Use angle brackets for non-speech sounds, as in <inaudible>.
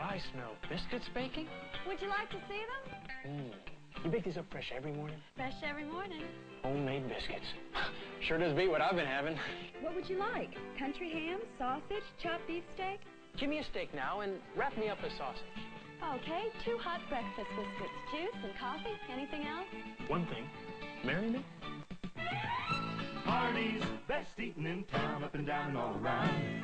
I smell biscuits baking. Would you like to see them? Mm. You bake these up fresh every morning? Fresh every morning. Homemade biscuits. <laughs> sure does beat what I've been having. What would you like? Country ham, sausage, chopped beef steak? Give me a steak now and wrap me up a sausage. Okay, two hot breakfast biscuits, juice and coffee. Anything else? One thing. Marry me? Hardee's best eating in town, up and down and all around.